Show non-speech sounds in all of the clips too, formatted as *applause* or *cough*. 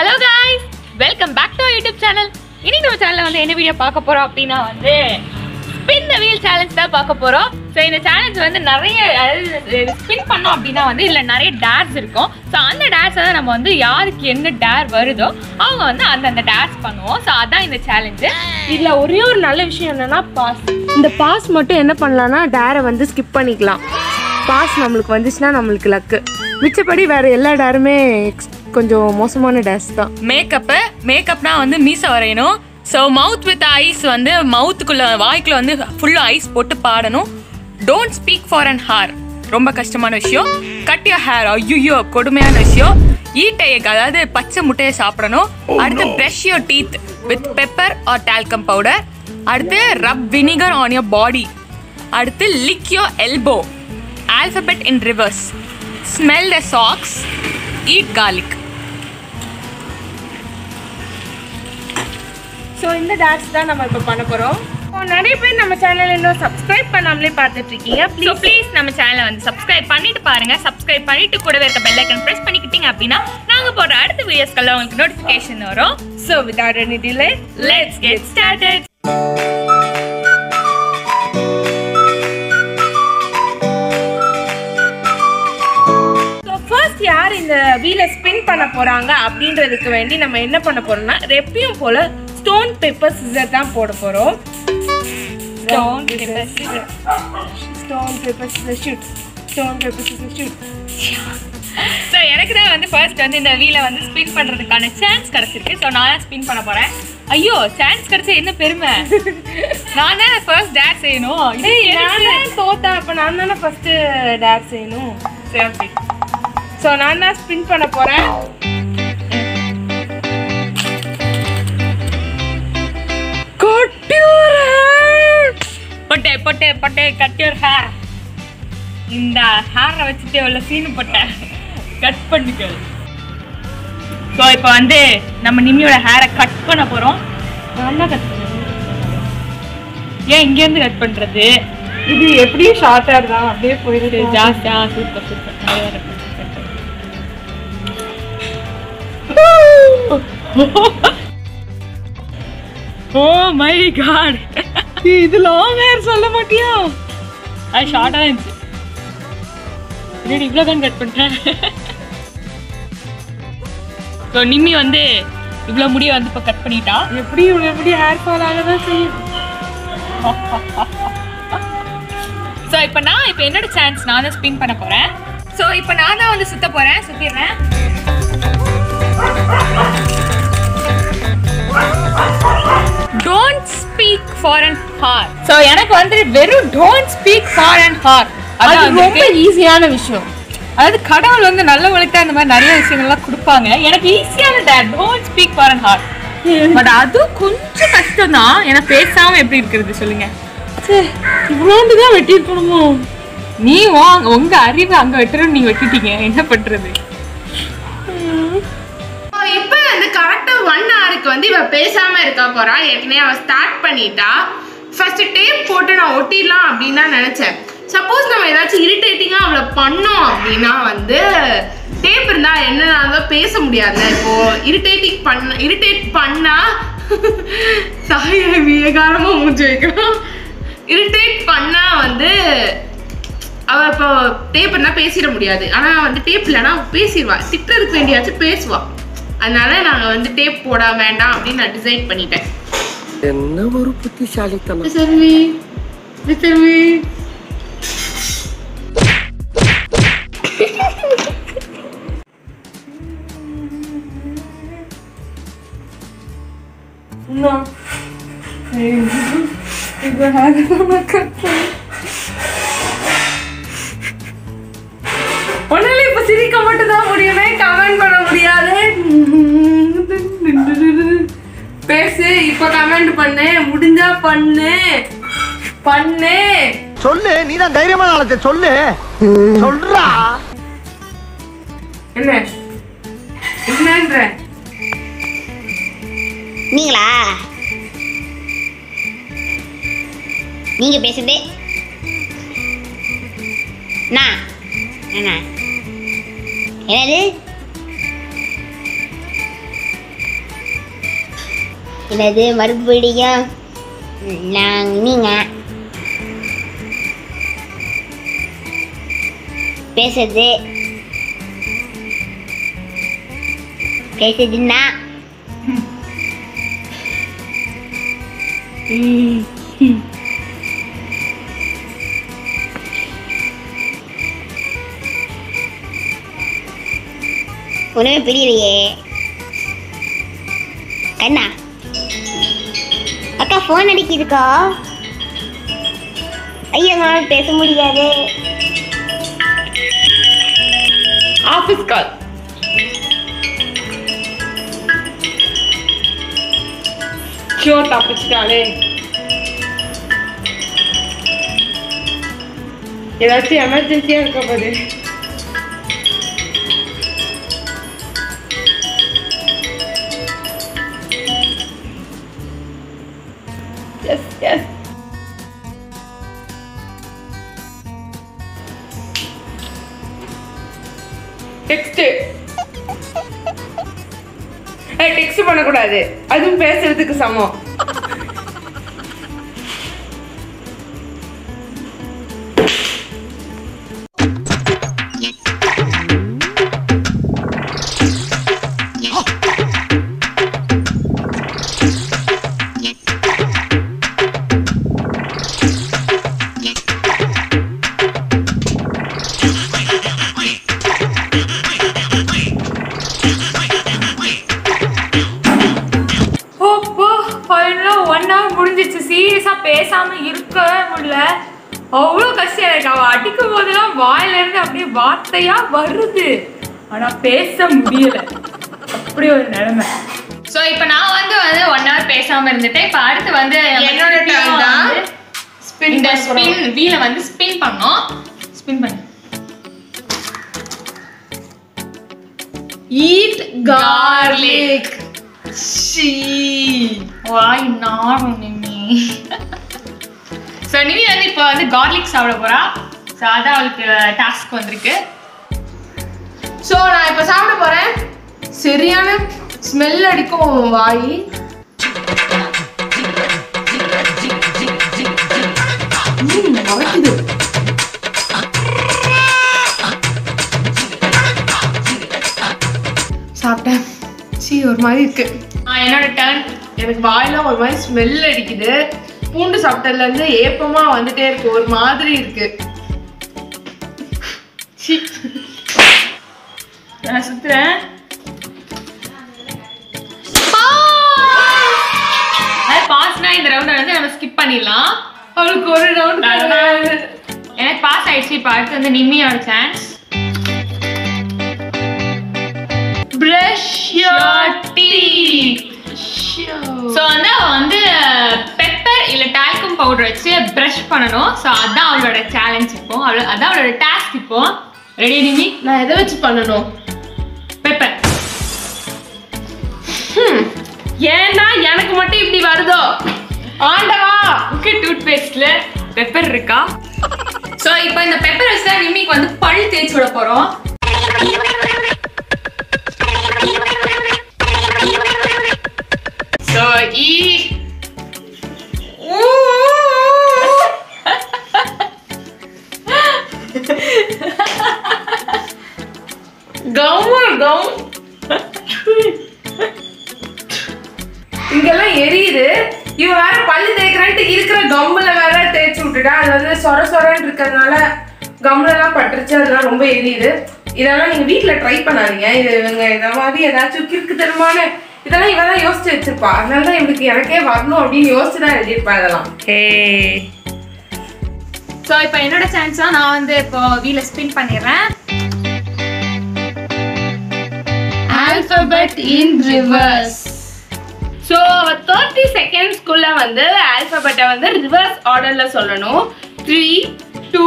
Hello guys welcome back to YouTube channel இன்னைக்கு நம்ம சேனல்ல வந்து என்ன வீடியோ பார்க்க போறோம் அப்படின்னா வந்து ஸ்பின் த வீல் சேலஞ்ச் தான் பார்க்க போறோம். ஸோ இந்த சேலஞ்ச் வந்து நிறைய ஸ்பின் பண்ணோம் அப்படின்னா வந்து இதில் நிறைய டேர்ஸ் இருக்கும். ஸோ அந்த டேர்ஸை தான் நம்ம வந்து யாருக்கு என்ன டேர் வருதோ அவங்க வந்து அந்தந்த டேர்ஸ் பண்ணுவோம். ஸோ அதான் இந்த சேலஞ்சு இதில் ஒரே ஒரு நல்ல விஷயம் என்னென்னா பாஸ் இந்த பாஸ் மட்டும் என்ன பண்ணலாம்னா டேரை வந்து ஸ்கிப் பண்ணிக்கலாம். பாஸ் நம்மளுக்கு வந்துச்சுன்னா நம்மளுக்கு லக்கு மிச்சப்படி வேறு எல்லா டேருமே கொஞ்சம் மோசமான டேர்ஸ் தான். மேக்கப்பு மேக்கப்னா வந்து மீசை வரையணும். ஸோ மவுத் வித் ஐஸ் வந்து மவுத்துக்குள்ள வாய்க்குள்ள வந்து ஃபுல்லாக ஐஸ் போட்டு பாடணும். Don't speak for and hour ரொம்ப கஷ்டமான விஷயம். கட் யோர் ஹேர் ஐயோ கொடுமையான விஷயம். ஈட் எக் அதாவது பச்சை முட்டையை சாப்பிடணும். அடுத்து brush your teeth with pepper or talcum powder அடுத்து rub vinegar on your body அடுத்து lick your elbow alphabet in reverse smell the socks eat garlic. So இந்த டேர்ஸ் தான் நம்ம இப்போ பண்ண So, நிறைய பேர் நம்ம சேனல் இன்னும் சப்ஸ்கிரைப் பண்ணாமலே பார்த்துட்டு இருக்கீங்க. ப்ளீஸ் ப்ளீஸ் நம்ம சேனலை வந்து சப்ஸ்கிரைப் பண்ணிட்டு பாருங்க. சப்ஸ்கிரைப் பண்ணிட்டு கூடவே இருக்க பெல் ஐக்கன் ப்ரெஸ் பண்ணிக்கிட்டீங்க அப்படின்னா நாங்கள் போடுற அடுத்த வீடியோஸ்க்கெல்லாம் உங்களுக்கு நோட்டிஃபிகேஷன் வரும். So without any delay let's get started யார் இந்த வீலை ஸ்பின் பண்ண போறாங்க அப்படின்றதுக்கு வேண்டி நம்ம என்ன பண்ண போறோம்னா எப்பயும் போல ஸ்டோன் பேப்பர் சிசர் தான் போட scissor. Stone paper scissor shoot stone paper scissor shoot so எனக்கு தான் வந்து ஃபர்ஸ்ட் வந்து இந்த வீலை வந்து ஸ்பின் பண்ணுறதுக்கான சான்ஸ் கிடச்சிருக்கு. ஸோ நான் தான் ஸ்பின் பண்ண போகிறேன் ஐயோ சான்ஸ் கிடைச்சா என்ன பெருமை? நான் தான் ஃபர்ஸ்ட் டேட் செய்யணும்? நான் தான் தோத்தேன். அப்போ நான் தானே ஃபர்ஸ்ட் டேர் செய்யணும்? சரி okay. ஸோ நான் தான் ஸ்பின் பண்ண போறேன். பொட்டே பொட்டே பொட்டே கட் யுவர் ஹேர் இந்த ஹேரை வச்சுட்டு உள்ள சீனு பொட்டை? கட் பண்ணிக்க. ஸோ இப்போ வந்து நம்ம நிம்மியோட ஹேரை கட் பண்ண போகிறோம் நல்லா கட் பண்ணுறது ஏன் இங்கேருந்து கட் பண்ணுறது இது எப்படியும் ஷார்ட்டர் தான்? அப்படியே போயிடுது ஜாஸ்தியா சூப்பர் சூப்பர் நிறைய cut பண்ணு, *laughs* இது லாங் ஹேர் சொல்ல மாட்டியா? அது ஷார்ட்டா தான் இருந்துச்சு. இல்லடி இவ்வளோ தான் கட் பண்ணிட்டேன் ஸோ நிம்மி வந்து இவ்வளோ முடியை வந்து இப்போ கட் பண்ணிட்டா? எப்படி எப்படி ஹேர் ஃபால் ஆகதான் செய்யும்? ஸோ இப்போ நான் இப்போ என்னோட சான்ஸ் நான் தான் ஸ்பின் பண்ண போகிறேன் ஸோ இப்போ நான் தான் வந்து சுத்த போகிறேன் சுற்றிடுறேன் don't speak for and hour so எனக்கு வந்து வெறும் don't speak for and hour அது ரொம்ப ஈஸியான விஷயம். அதாவது கடவுள் வந்து நல்லவங்களுக்கு தான் இந்த மாதிரி நிறைய விஷயங்கள்லாம் கொடுப்பாங்க. எனக்கு ஈஸியான dare don't speak for and hour but அது கொஞ்சம் கஷ்டம் தான் ஏன்னா பேசாம எப்படி இருக்கிறது சொல்லுங்க. இவ்வளோண்டு தான் வெட்டியிருக்கணுமோ? நீ வாங்க உங்க அறிவு அங்க வெட்டுறோம் நீங்க வெட்டிட்டீங்க. என்ன பண்றது? இப்போ வந்து கரெக்டாக ஒன் அதுக்கு வந்து இவ பேசாம இருக்க போறா? ஏற்கனவே அவ ஸ்டார்ட் பண்ணிட்டா. ஃபர்ஸ்ட் டேப் போட்டு நான் ஒட்டிடலாம் அப்படின்னு தான் நினைச்சேன். சப்போஸ் நம்ம ஏதாச்சும் இரிட்டேட்டிங்காக அவளை பண்ணோம் அப்படின்னா வந்து டேப் இருந்தா என்னன்னாலும் பேச முடியாதுல்ல? இப்போ இரிட்டேட்டிங் பண்ண இரிட்டேட் பண்ணா சாய விவேகாரமா மூஞ்சி வைக்கலாம் இரிட்டேட் பண்ணா வந்து அவ இப்போ டேப் இருந்தா பேசிட முடியாது. ஆனா வந்து டேப் இல்லைன்னா பேசிடுவா. திட்டுறதுக்கு வேண்டியாச்சும் பேசுவா. அதனால நாங்க வந்து டேப் போட வேண்டாம் அப்படின்னு நான் டிசைட் பண்ணிட்டேன். என்ன ஒரு புத்திசாலித்தனம்? செல்வி செல்வி ஒன்னால பண்ணு. பண்ணு. சொல்லு நீ தான் தைரியமான ஆளத்தை சொல்லு. சொல்றா. என்ன? என்னன்ற? நீங்களா? நீங்க பேசுதே நான் என்ன என்னது? என்னது மறுபடியும் நான் நீங்க பேசுறது பேசுதுன்னா ஒன்றுமே புரியலையே கண்ணா அக்கா ஃபோன் அடிக்குதுக்கா. ஐயோ எங்களால் பேச முடியாது. ஆஃபீஸ் கால் ஷோ தப்பிச்சிட்டாலே ஏதாச்சும் எமர்ஜென்சியாக இருக்க போகுது. くさんも கஷ்டம் எனக்கு அவள் அடிக்கும் போதெல்லாம் வாயிலேருந்து அப்படியே வார்த்தையாக வருது. ஆனால் பேச முடியல. அப்படி ஒரு நிலைமை. ஸோ இப்போ நான் வந்து வந்து ஒன் ஹவர் பேசாமல் இருந்துட்டேன். இப்போ அடுத்து வந்து என்னோட turn தான். போறோம். ஸ்பின் வீலை வந்து ஸ்பின் பண்ணோம். ஸ்பின் பண்ணு. ஈட் கார்லிக் ஷீ வாய் நாரும் நிம்மி இப்போ வந்து கார்லிக் சாப்பிட போறா. ஸோ அதான் அவளுக்கு டாஸ்க் வந்திருக்கு. ஸோ நான் இப்போ சாப்பிட போறேன். சரியான ஸ்மெல் அடிக்கும் வாய். ம், சாப்பிட்டேன். சீ ஒரு மாதிரி இருக்கு. என்னோட டர்ன் எனக்கு வாயெல்லாம் ஒரு மாதிரி ஸ்மெல் அடிக்குது. பூண்டு சாப்பிட்டதுல இருந்து ஏப்பமா வந்துட்டே இருக்கு. ஒரு மாதிரி இருக்கு. நான் சுத்துறேன். பாஸ்னா இந்த ரவுண்ட் வந்து நம்ம ஸ்கிப் பண்ணிடலாம். அவளுக்கு ஒரு ரவுண்ட் எனக்கு பாஸ் ஆயிடுச்சு. இப்போ அடுத்து வந்து நிம்மியோட சான்ஸ் பிரஷ் teeth. பவுடர் வச்சு ப்ரஷ் பண்ணணும். ஸோ அதான் அவளோட சேலஞ்ச் இப்போ. அவளோ அதான் அவளோட டாஸ்க் இப்போ. ரெடி நிமி நான் எதை வச்சு பண்ணணும்? பெப்பர் ஏன்னா எனக்கு மட்டும் இப்படி வருதோ? ஆண்டவா! ஓகே டூத் பேஸ்ட்ல பெப்பர் இருக்கா? ஸோ இப்போ இந்த பெப்பர் வச்சு தான் நிம்மிக்கு வந்து பல் தேய்ச்சி விட போகிறோம் எரியுது இதெல்லாம் நீங்க வீட்ல ட்ரை பண்ணாதீங்க. இது இவங்க இந்த மாதிரி ஏதாச்சும் கிறுக்கு தருமான இதெல்லாம் இவ தான் யோசிச்சு வச்சிருப்பா. அதனால தான் இவளுக்கு எனக்கே வரணும் அப்படின்னு யோசிச்சு தான் எழுதியிருப்பா இதெல்லாம். ஸோ இப்போ என்னோட சான்ஸ் தான் நான் வந்து இப்போ வீல ஸ்பின் பண்ணிடுறேன். Alphabet in reverse so thirty செகண்ட்ஸ்க்குள்ள வந்து ஆல்பபெட்டை வந்து ரிவர்ஸ் ஆர்டர்ல சொல்லணும். Three two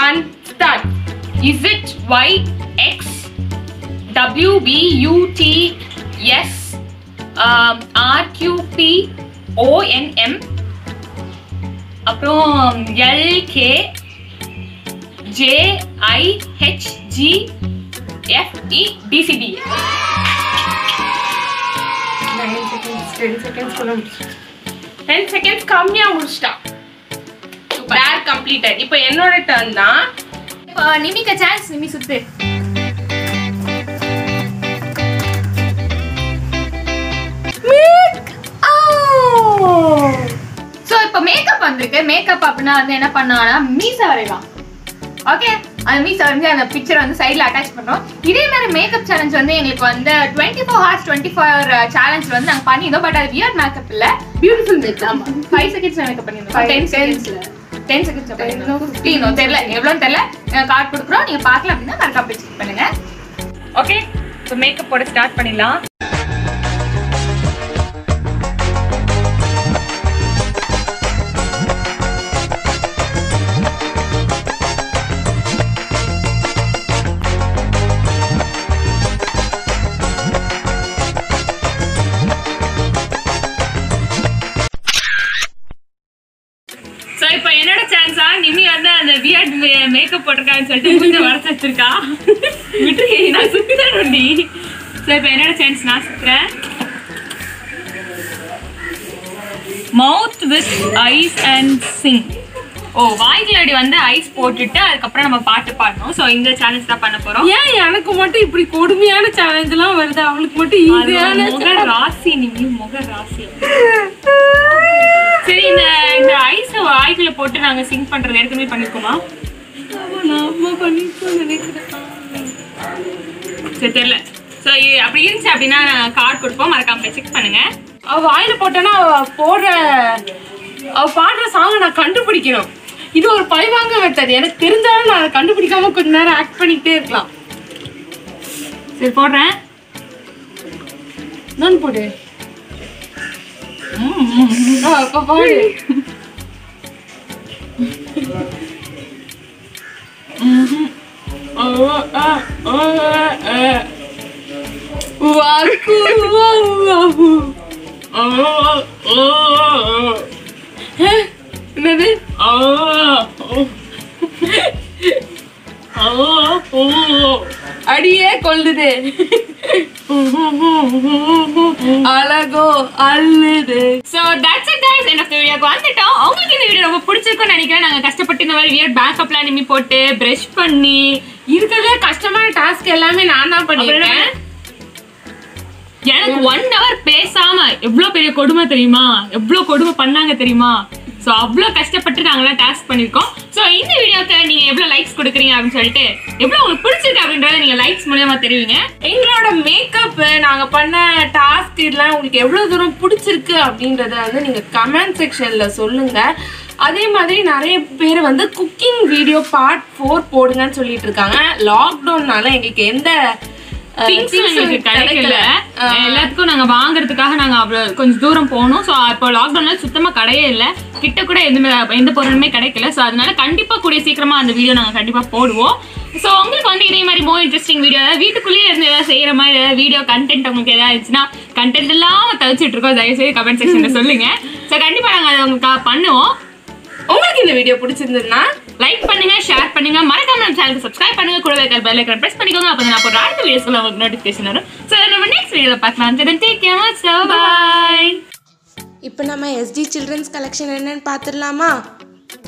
one start Z Y X W V U T S R Q P O N M அப்புறம் L K J I H G F E D C D ten செகண்ட்ஸ்க்குள்ள முடிச்சிட்டா ten seconds கம்மியாக முடிச்சிட்டா. பேர் completed இப்போ என்னோட turn தான். இப்போ நிமிக்க chance நிமி சுத்து. ஸோ இப்போ மேக்கப் வந்திருக்கு. மேக்கப் அப்படின்னா வந்து என்ன பண்ணாங்கன்னா மீசை வரையலாம். ஓகே அந்த மீசை வரைஞ்சி அந்த பிக்சர் வந்து சைடில் அட்டாச் பண்ணுறோம் இதே மாதிரி மேக்கப் சேலஞ்ச் வந்து எங்களுக்கு வந்து twenty four hours twenty four challenge வந்து நாங்கள் பண்ணியிருந்தோம். பட் அது வியர்ட் மேக்கப் இல்லை. Beautiful makeup five seconds makeup பண்ணியிருந்தோம். டென் செகண்ட்ஸில் டென் செகண்ட்ஸ் பண்ணியிருந்தோம் ஃபிஃப்டீனோ தெரியல. எவ்வளோன்னு தெரியல. கார்டு கொடுக்குறோம். நீங்கள் பார்க்கலாம் அப்படின்னா மறக்காம செக் பண்ணுங்கள் ஓகே இப்போ மேக்கப் போட ஸ்டார்ட் பண்ணிடலாம். மேக்கப் போட்டிருக்கான்னு சொல்லிட்டு கொஞ்சம் வரைச்சு வச்சிருக்கா. விட்டுருக்கே நான் சுத்துறேன் நீ ஸோ இப்போ என்னோட சான்ஸ் நான் சுத்துறேன். Mouth with ice and sing ஓ வாய்க்குள்ளடி வந்து ஐஸ் போட்டுட்டு அதுக்கப்புறம் நம்ம பாட்டு பாடணும். ஸோ இந்த சேலஞ்ச் தான் பண்ண போறோம். ஏன் எனக்கு மட்டும் இப்படி கொடுமையான சேலஞ்ச் எல்லாம் வருது? அவளுக்கு மட்டும் ஈஸியான முக ராசி நீங்க முக ராசி. சரி இந்த இந்த ஐஸ் வாய்க்குள்ள போட்டு நாங்க சிங் பண்றது ஏற்கனவே பண்ணிருக்கோமா? சரி தெரியல. ஸோ அப்படி இருந்துச்சு அப்படின்னா கார்டு கொடுப்போம். மறக்காம செக் பண்ணுங்க. அவ வாயில போட்டேன்னா அவ போடுற அவ பாடுற சாங் நான் கண்டுபிடிக்கணும். இது ஒரு பழிவாங்க மெத்தட் எனக்கு தெரிஞ்சாலும் நான் அதை கண்டுபிடிக்காம கொஞ்ச நேரம் ஆக்ட் பண்ணிக்கிட்டே இருக்கலாம். சரி போடுறேன். நான் போடு. ஆ, அப்ப பாடு. என்னது அடியே கொல்லுது அழகோ அல்லுது so that's it guys end of the வீடியோக்கு வந்துட்டோம். உங்களுக்கு இந்த வீடியோ ரொம்ப பிடிச்சிருக்கும்னு நினைக்கிறேன். நாங்கள் கஷ்டப்பட்டு இந்த மாதிரி வியர் பேக்கப்லாம் நிம்மி போட்டு ப்ரஷ் பண்ணி இருக்கிறதுல கஷ்டமான டாஸ்க் எல்லாமே நான் தான் பண்ணிருக்கேன் எனக்கு ஒன் ஹவர் பேசாம எவ்வளவு பெரிய கொடுமை தெரியுமா? எவ்வளவு கொடுமை பண்ணாங்க தெரியுமா? சோ அவ்வளவு கஷ்டப்பட்டு நாங்களாம் டாஸ்க் பண்ணிருக்கோம் ஸோ இந்த வீடியோக்கு நீங்கள் எவ்வளோ லைக்ஸ் கொடுக்குறீங்க அப்படின்னு சொல்லிட்டு எவ்வளோ உங்களுக்கு பிடிச்சிருக்கு அப்படின்றத நீங்கள் லைக்ஸ் மூலியமாக தெரிவிங்க. எங்களோட மேக்கப் நாங்கள் பண்ண டாஸ்க் இதெல்லாம் உங்களுக்கு எவ்வளோ தூரம் பிடிச்சிருக்கு அப்படின்றத வந்து நீங்கள் கமெண்ட் செக்ஷனில் சொல்லுங்கள் அதே மாதிரி நிறைய பேர் வந்து குக்கிங் வீடியோ பார்ட் ஃபோர் போடுங்கன்னு சொல்லிட்டு இருக்காங்க. லாக்டவுன்னால எங்களுக்கு எந்த திங்ஸ் things எங்களுக்கு கிடைக்கல. ஆஹ், எல்லாத்துக்கும் நாங்க வாங்குறதுக்காக நாங்க அவ்வளவு கொஞ்சம் தூரம் போனோம். சோ இப்போ லாக்டவுன்ல சுத்தமா கடையே இல்ல. கிட்ட கூட எந்த எந்த பொருளுமே கிடைக்கல. சோ அதனால கண்டிப்பா கூடிய சீக்கிரமா அந்த வீடியோ நாங்க கண்டிப்பா போடுவோம். சோ உங்களுக்கு வந்து இதே மாதிரி மோர் இன்ட்ரெஸ்டிங் வீடியோ ஏதாவது வீட்டுக்குள்ளேயே இருந்து ஏதாவது செய்யற மாதிரி ஏதாவது வீடியோ கண்டென்ட் உங்களுக்கு ஏதாவது இருந்துச்சுன்னா கண்டென்ட் இல்லாம தவிச்சிட்டு இருக்கோம். தயவு செய்து கமெண்ட் செக்ஷன்ல சொல்லுங்க. சோ கண்டிப்பா நாங்க அதை உங்களுக்கு பண்ணுவோம். உங்களுக்கு இந்த வீடியோ பிடிச்சிருந்ததுன்னா லைக் பண்ணுங்க ஷேர் பண்ணுங்க. மறக்காம நம்ம சேனலுக்கு சப்ஸ்கிரைப் பண்ணுங்க. கூட இருக்கிற பெல் ஐக்கன் பிரஸ் பண்ணிக்கோங்க. அப்போ நான் போடுற அடுத்த வீடியோஸ்ல உங்களுக்கு நோட்டிஃபிகேஷன் வரும். ஸோ நம்ம நெக்ஸ்ட் வீடியோல பார்க்கலாம். Then take care so bye இப்போ நம்ம எஸ்டி சில்ட்ரன்ஸ் கலெக்ஷன் என்னன்னு பார்த்துடலாமா?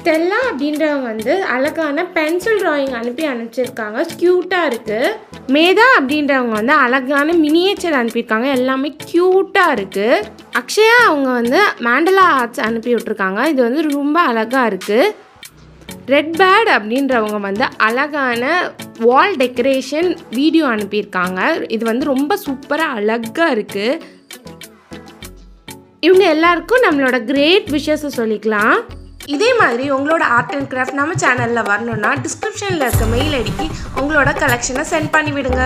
ஸ்டெல்லா அப்படின்றவங்க வந்து அழகான பென்சில் ட்ராயிங் அனுப்பி அனுப்பிச்சிருக்காங்க. க்யூட்டாக இருக்குது மேதா அப்படின்றவங்க வந்து அழகான மினியேச்சர் அனுப்பியிருக்காங்க. எல்லாமே க்யூட்டாக இருக்குது அக்ஷயா அவங்க வந்து மேண்டலா ஆர்ட்ஸ் அனுப்பி விட்ருக்காங்க இது வந்து ரொம்ப அழகாக இருக்குது ரெட் பேட் அப்படின்றவங்க வந்து அழகான வால் டெக்கரேஷன் வீடியோ அனுப்பியிருக்காங்க. இது வந்து ரொம்ப சூப்பராக அழகாக இருக்குது இவங்க எல்லாருக்கும் நம்மளோட கிரேட் விஷஸை சொல்லிக்கலாம். இதே மாதிரி உங்களோட ஆர்ட் அண்ட் கிராஃப்ட் நம்ம சேனலில் வரணும்னா டிஸ்கிரிப்ஷனில் இருக்க மெயில் ஐடிக்கு உங்களோட கலெக்ஷனை சென்ட் பண்ணிவிடுங்க.